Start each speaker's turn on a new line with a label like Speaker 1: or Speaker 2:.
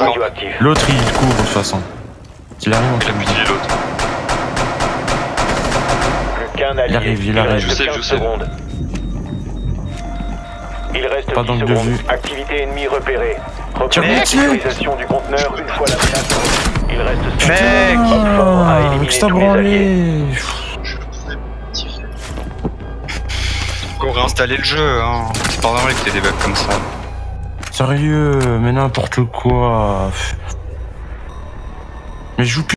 Speaker 1: radioactif.
Speaker 2: L'autre il court de toute façon. Il arrive en
Speaker 3: Il l'autre.
Speaker 1: Plus qu'un allié.
Speaker 2: Il arrive, il arrive.
Speaker 1: reste
Speaker 3: Je sais,
Speaker 1: 15
Speaker 3: je sais.
Speaker 1: secondes. Il reste
Speaker 2: Pas
Speaker 1: 10
Speaker 2: d'angle de
Speaker 1: secondes.
Speaker 2: vue.
Speaker 1: Activité ennemie repérée.
Speaker 2: Tiens,
Speaker 1: Reprenez sécurisation du conteneur une fois la menace. Il reste 5
Speaker 4: Mec
Speaker 1: à
Speaker 2: Ah, t'as
Speaker 1: tous les alliés.
Speaker 2: branlé
Speaker 4: Faut réinstaller le jeu, hein. C'est pas normal que t'aies des bugs comme ça.
Speaker 2: Sérieux, mais n'importe quoi. Mais je joue plus.